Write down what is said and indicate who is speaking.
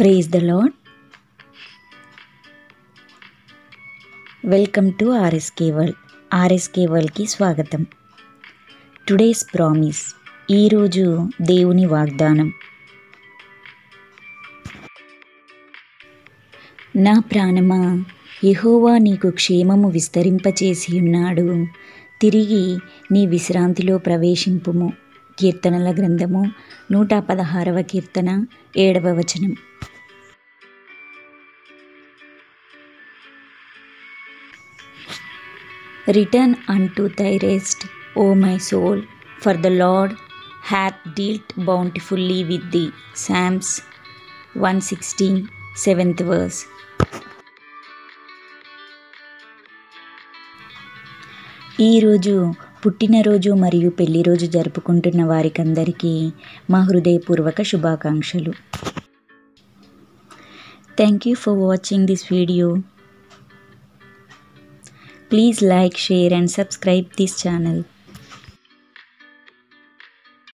Speaker 1: Praise the Lord welcome to RSK world RSK వరల్డ్కి స్వాగతం. Today's promise ఈరోజు దేవుని వాగ్దానం. నా ప్రాణమా యహోవా నీకు క్షేమము విస్తరింపచేసి ఉన్నాడు. తిరిగి నీ విశ్రాంతిలో ప్రవేశింపుము. కీర్తనల గ్రంథము నూట పదహారవ కీర్తన ఏడవ వచనం. Return unto thy rest O my soul for the Lord hath dealt bountifully with thee Psalms one sixteen seventh verse ఈరోజు పుట్టినరోజు మరియు పెళ్ళిరోజు జరుపుకుంటున్న వారికందరికీ మా హృదయపూర్వక శుభాకాంక్షలు. Thank you for watching this video please like share and subscribe this channel